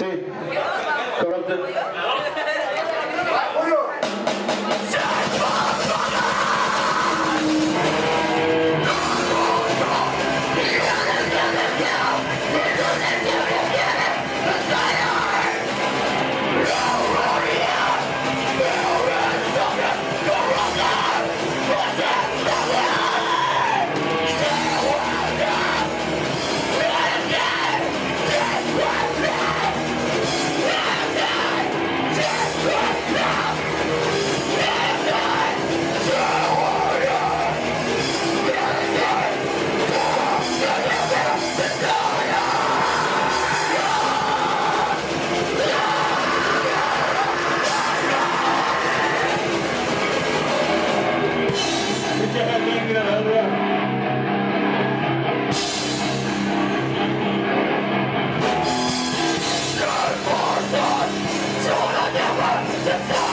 Sí. Yeah.